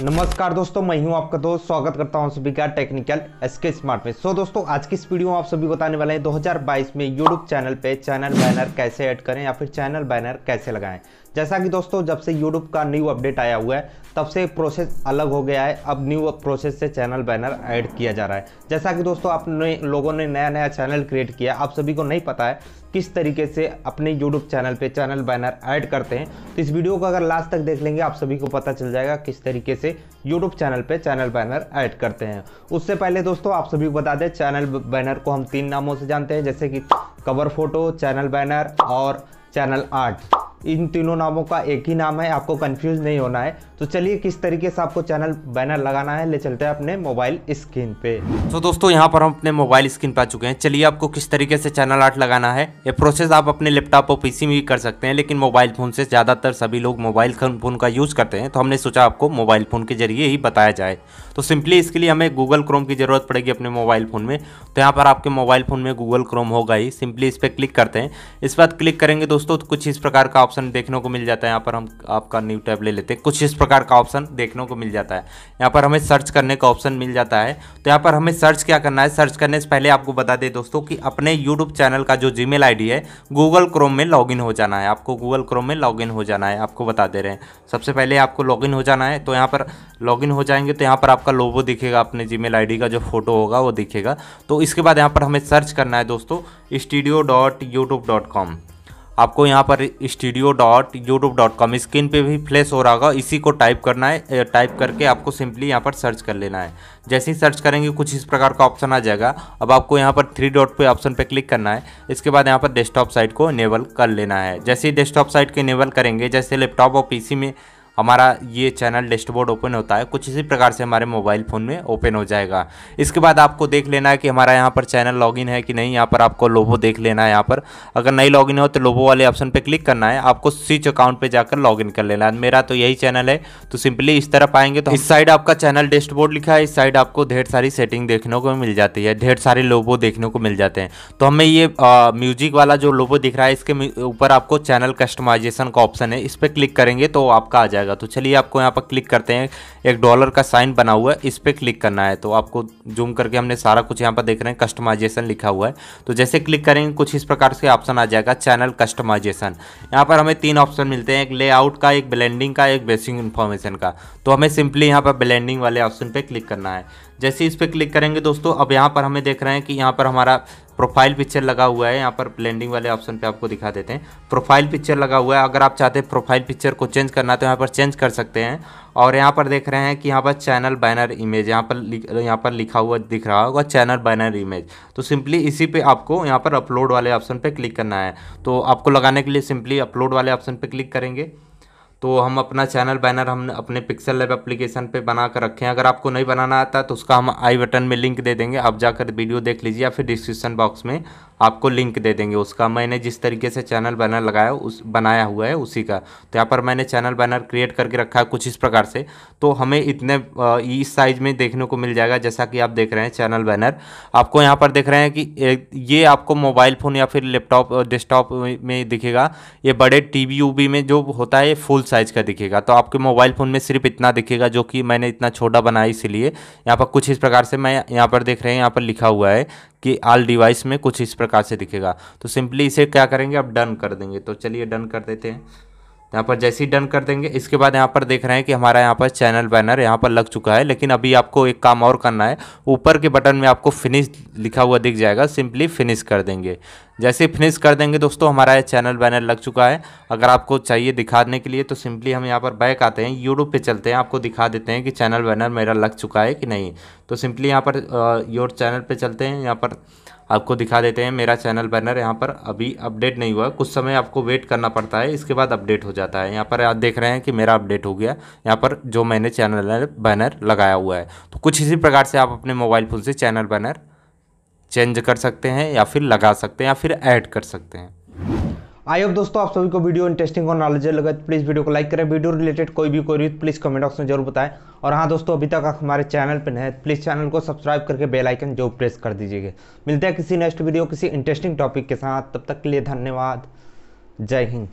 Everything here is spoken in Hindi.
नमस्कार दोस्तों मैं हूँ आपका दोस्त स्वागत करता हूँ सभी का टेक्निकल एसके स्मार्ट में। सो so, दोस्तों आज की इस वीडियो में आप सभी बताने वाले हैं 2022 में यूट्यूब चैनल पे चैनल बैनर कैसे ऐड करें या फिर चैनल बैनर कैसे लगाएँ। जैसा कि दोस्तों जब से यूट्यूब का न्यू अपडेट आया हुआ है तब से प्रोसेस अलग हो गया है। अब न्यू प्रोसेस से चैनल बैनर ऐड किया जा रहा है। जैसा कि दोस्तों आपने लोगों ने नया नया चैनल क्रिएट किया आप सभी को नहीं पता है किस तरीके से अपने YouTube चैनल पे चैनल बैनर ऐड करते हैं तो इस वीडियो को अगर लास्ट तक देख लेंगे, आप सभी को पता चल जाएगा किस तरीके से YouTube चैनल पे चैनल बैनर ऐड करते हैं। उससे पहले दोस्तों, आप सभी को बता दें चैनल बैनर को हम तीन नामों से जानते हैं, जैसे कि कवर फ़ोटो चैनल बैनर और चैनल आर्ट इन तीनों नामों का एक ही नाम है, आपको कंफ्यूज नहीं होना है। तो चलिए, किस तरीके से आपको चैनल बैनर लगाना है, ले चलते हैं अपने मोबाइल स्क्रीन पे। तो दोस्तों, यहाँ पर हम अपने मोबाइल स्क्रीन पर आ चुके हैं। चलिए, आपको किस तरीके से चैनल आर्ट लगाना है, ये प्रोसेस आप अपने लैपटॉप और पीसी में भी कर सकते हैं, लेकिन मोबाइल फ़ोन से ज़्यादातर सभी लोग मोबाइल फ़ोन का यूज़ करते हैं। तो हमने सोचा आपको मोबाइल फ़ोन के ज़रिए ही बताया जाए। तो सिंपली इसके लिए हमें गूगल क्रोम की ज़रूरत पड़ेगी अपने मोबाइल फ़ोन में। तो यहाँ पर आपके मोबाइल फ़ोन में गूगल क्रोम होगा ही। सिंपली इस पर क्लिक करते हैं। इस पर क्लिक करेंगे दोस्तों तो कुछ इस प्रकार का ऑप्शन देखने को मिल जाता है। यहाँ पर हम आपका न्यू टैब ले लेते हैं। कुछ इस प्रकार का ऑप्शन देखने को मिल जाता है। यहाँ पर हमें सर्च करने का ऑप्शन मिल जाता है। तो यहाँ पर हमें सर्च क्या करना है? सर्च करने से पहले आपको बता दें दोस्तों कि अपने यूट्यूब चैनल का जो जी मेल है गूगल क्रोम में लॉगिन हो जाना है। आपको गूगल क्रोम में लॉगिन हो जाना है। आपको बता दे रहे हैं। सबसे पहले आपको लॉगिन हो जाना है। तो यहाँ पर लॉगिन हो जाएँगे। तो यहाँ पर आपका लोगो दिखेगा। अपने जी मेल का जो फ़ोटो होगा, वो दिखेगा। तो इसके बाद यहाँ पर हमें सर्च करना है दोस्तों। Studio dot YouTube dot com आपको यहाँ पर studio dot YouTube dot com screen पर भी फ्लैश हो रहा होगा। इसी को टाइप करना है टाइप करके आपको सिंपली यहाँ पर सर्च कर लेना है। जैसे ही सर्च करेंगे, कुछ इस प्रकार का ऑप्शन आ जाएगा। अब आपको यहाँ पर थ्री डॉट पे ऑप्शन पे क्लिक करना है। इसके बाद यहाँ पर डेस्कटॉप साइट को इनेबल कर लेना है। जैसे ही डेस्कटॉप साइट को इनेबल करेंगे, जैसे लैपटॉप और पीसी में हमारा ये चैनल डैशबोर्ड ओपन होता है, कुछ इसी प्रकार से हमारे मोबाइल फ़ोन में ओपन हो जाएगा। इसके बाद आपको देख लेना है कि हमारा यहाँ पर चैनल लॉगिन है कि नहीं, यहाँ पर आपको लोबो देख लेना है यहाँ पर। अगर नहीं लॉगिन हो तो लोबो वाले ऑप्शन पे क्लिक करना है, आपको स्विच अकाउंट पे जाकर लॉगिन कर लेना है। मेरा तो यही चैनल है तो सिंपली इस तरफ़ आएँगे तो इस साइड आपका चैनल डैशबोर्ड लिखा है, इस साइड आपको ढेर सारी सेटिंग देखने को मिल जाती है, ढेर सारे लोबो देखने को मिल जाते हैं। तो हमें ये म्यूज़िक वाला जो लोबो दिख रहा है, इसके ऊपर आपको चैनल कस्टमाइजेशन का ऑप्शन है, इस पर क्लिक करेंगे तो आपका आ जाएगा। तो चलिए आपको यहाँ पर क्लिक करते हैं। एक डॉलर का साइन बना हुआ है, इस पर क्लिक करना है। तो आपको जूम करके हमने सारा कुछ यहाँ पर देख रहे हैं। कस्टमाइजेशन लिखा हुआ है। तो जैसे क्लिक करेंगे, कुछ इस प्रकार से ऑप्शन आ जाएगा। चैनल कस्टमाइजेशन यहाँ पर हमें तीन ऑप्शन मिलते हैं। एक लेआउट का, एक ब्लेंडिंग का, एक बेसिक इन्फॉर्मेशन का। तो हमें सिंपली यहाँ पर ब्लेंडिंग वाले ऑप्शन पर क्लिक करना है। जैसे इस पर क्लिक करेंगे दोस्तों, अब यहाँ पर हमें देख रहे हैं कि यहाँ पर हमारा प्रोफ़ाइल पिक्चर लगा हुआ है, यहाँ पर ब्लेंडिंग वाले ऑप्शन पे आपको दिखा देते हैं। प्रोफ़ाइल पिक्चर लगा हुआ है, अगर आप चाहते हैं प्रोफ़ाइल पिक्चर को चेंज करना तो यहाँ पर चेंज कर सकते हैं। और यहाँ पर देख रहे हैं कि यहाँ पर चैनल बैनर इमेज यहाँ पर यहाँ पर लिखा हुआ दिख रहा होगा चैनल बैनर इमेज तो सिंपली इसी पे आपको यहाँ पर अपलोड वाले ऑप्शन पे क्लिक करना है। तो आपको लगाने के लिए सिंपली अपलोड वाले ऑप्शन पे क्लिक करेंगे। तो हम अपना चैनल बैनर हमने अपने पिक्सल लैब एप्लीकेशन पे बना कर रखे हैं। अगर आपको नहीं बनाना आता तो उसका हम आई बटन में लिंक दे देंगे। आप जाकर वीडियो देख लीजिए या फिर डिस्क्रिप्शन बॉक्स में। आपको लिंक दे देंगे उसका। मैंने जिस तरीके से चैनल बैनर लगाया, उस, बनाया हुआ है उसी का। तो यहाँ पर मैंने चैनल बैनर क्रिएट करके रखा है कुछ इस प्रकार से। तो हमें इतने इस साइज़ में देखने को मिल जाएगा, जैसा कि आप देख रहे हैं चैनल बैनर। आपको यहाँ पर देख रहे हैं कि ये आपको मोबाइल फ़ोन या फिर लैपटॉप, डेस्कटॉप में दिखेगा। ये बड़े टी वी में जो होता है, ये फुल साइज़ का दिखेगा। तो आपके मोबाइल फ़ोन में सिर्फ़ इतना दिखेगा, जो कि मैंने इतना छोटा बनाया इसीलिए। यहाँ पर कुछ इस प्रकार से मैं यहाँ पर देख रहे हैं, यहाँ पर लिखा हुआ है कि आल डिवाइस में कुछ इस प्रकार से दिखेगा। तो सिंपली इसे क्या करेंगे? आप डन कर देंगे। तो चलिए डन कर देते हैं। यहाँ पर जैसे ही डन कर देंगे, इसके बाद यहाँ पर देख रहे हैं कि हमारा यहाँ पर चैनल बैनर यहाँ पर लग चुका है। लेकिन अभी आपको एक काम और करना है। ऊपर के बटन में आपको फिनिश लिखा हुआ दिख जाएगा। सिंपली फिनिश कर देंगे। जैसे फिनिश कर देंगे दोस्तों, हमारा ये चैनल बैनर लग चुका है। अगर आपको चाहिए दिखाने के लिए तो सिंपली हम यहाँ पर बैक आते हैं यूट्यूब पे चलते हैं, आपको दिखा देते हैं कि चैनल बैनर मेरा लग चुका है कि नहीं। तो सिंपली यहाँ पर योर चैनल पे चलते हैं, यहाँ पर आपको दिखा देते हैं, मेरा चैनल बैनर यहाँ पर अभी अपडेट नहीं हुआ। कुछ समय आपको वेट करना पड़ता है, इसके बाद अपडेट हो जाता है। यहाँ पर आप देख रहे हैं कि मेरा अपडेट हो गया। यहाँ पर जो मैंने चैनल बैनर लगाया हुआ है। तो कुछ इसी प्रकार से आप अपने मोबाइल फ़ोन से चैनल बैनर चेंज कर सकते हैं या फिर लगा सकते हैं या फिर ऐड कर सकते हैं। आई होप दोस्तों आप सभी को वीडियो इंटरेस्टिंग और नॉलेज लगे तो प्लीज़ वीडियो को लाइक करें। वीडियो रिलेटेड कोई भी कोई प्लीज़ कमेंट बॉक्स में ज़रूर बताएँ। और हाँ दोस्तों, अभी तक हमारे चैनल पर नए प्लीज़ चैनल को सब्सक्राइब करके बेल आइकन जो प्रेस कर दीजिएगा। मिलते हैं किसी नेक्स्ट वीडियो किसी इंटरेस्टिंग टॉपिक के साथ। तब तक के लिए धन्यवाद। जय हिंद।